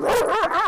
you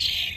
Shh.